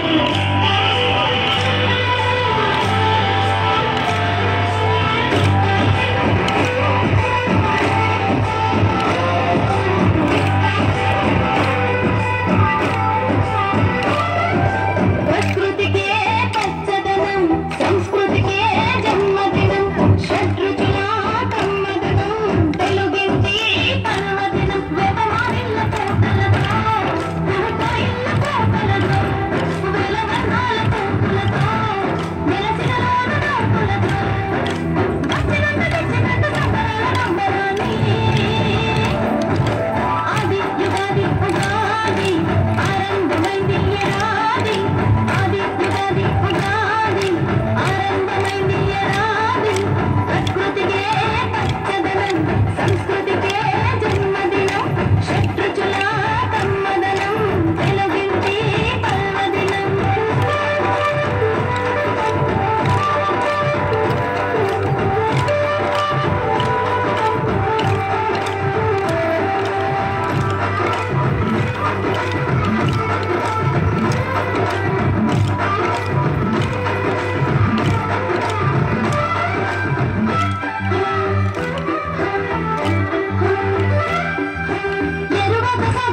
Yeah.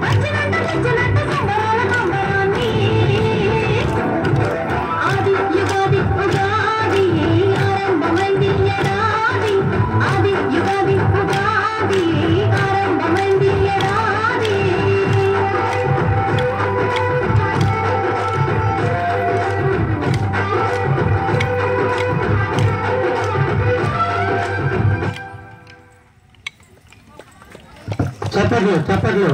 ¡Máquina! perdió, ya perdió.